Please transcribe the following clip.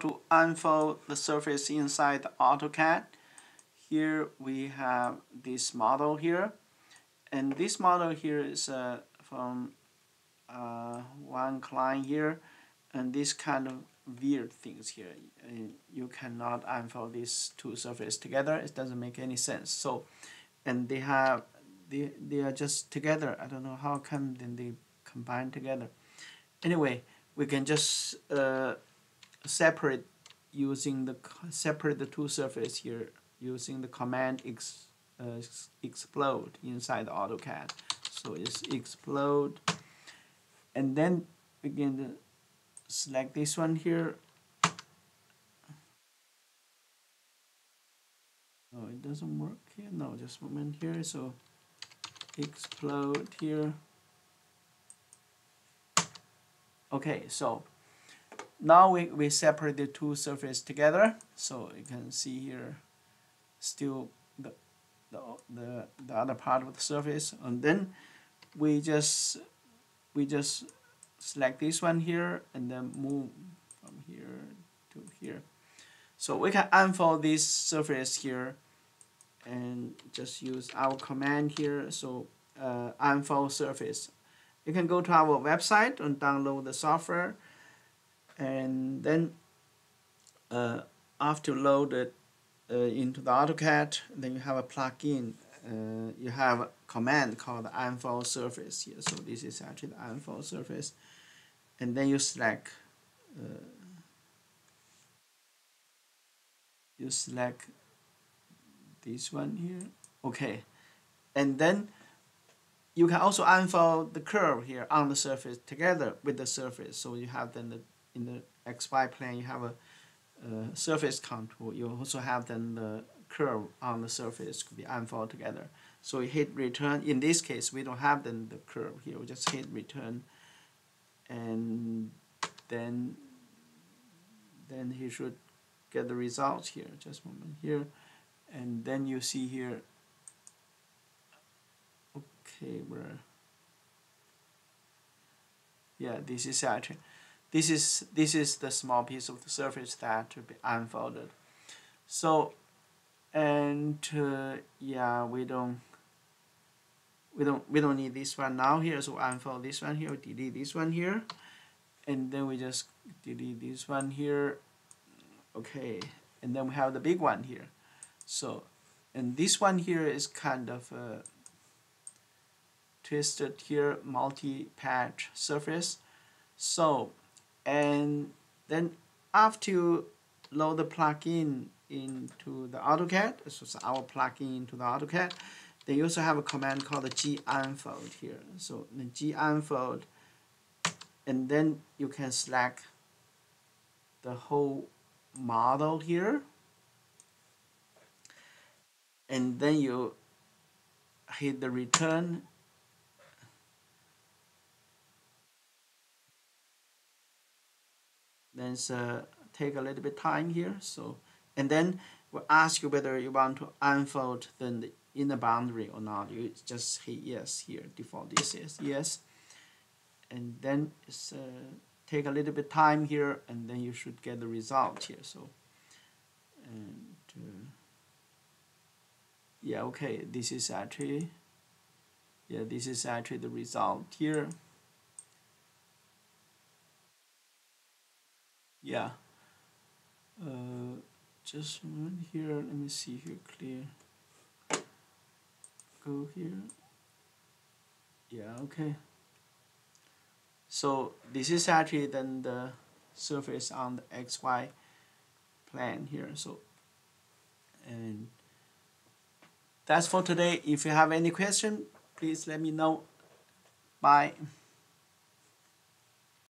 to unfold the surface inside the AutoCAD. Here we have this model here. And this model here is uh, from uh, one client here. And this kind of weird things here. And you cannot unfold these two surfaces together. It doesn't make any sense. So and they have they, they are just together. I don't know how come then they combine together. Anyway we can just uh, separate using the separate the two surfaces here using the command ex, uh, explode inside the AutoCAD. So it's explode. And then again can select this one here. Oh it doesn't work here. No just moment here. So explode here. Okay so now we, we separate the two surfaces together so you can see here still the, the, the, the other part of the surface. And then we just we just select this one here and then move from here to here. So we can unfold this surface here and just use our command here. So uh, unfold surface. You can go to our website and download the software and then uh, after loaded uh, into the AutoCAD then you have a plugin uh, you have a command called unfold surface. Here so this is actually the unfold surface. And then you select uh, you select this one here. Okay. And then you can also unfold the curve here on the surface together with the surface. So you have then the in the XY plane you have a, a surface contour. You also have then the curve on the surface could be unfold together. So you hit return. In this case we don't have then the curve here. We just hit return. And then then he should get the results here. Just a moment here. And then you see here okay where yeah this is actually this is this is the small piece of the surface that to be unfolded. So and uh, yeah we don't we don't we don't need this one now here. So unfold this one here delete this one here. And then we just delete this one here. Okay. And then we have the big one here. So and this one here is kind of a twisted here multi-patch surface. So and then after you load the plugin into the AutoCAD so it's our plugin into the AutoCAD then you also have a command called the G unfold here. So the G unfold, and then you can select the whole model here, and then you hit the return. Then uh, take a little bit time here. So and then we'll ask you whether you want to unfold then the inner boundary or not. You just hit yes here. Default this is yes and then uh, take a little bit time here and then you should get the result here. So and uh, yeah okay. This is actually yeah this is actually the result here yeah. Uh, just one here. Let me see here clear. Go here. Yeah okay. So this is actually then the surface on the XY plane here. So and that's for today. If you have any question please let me know. Bye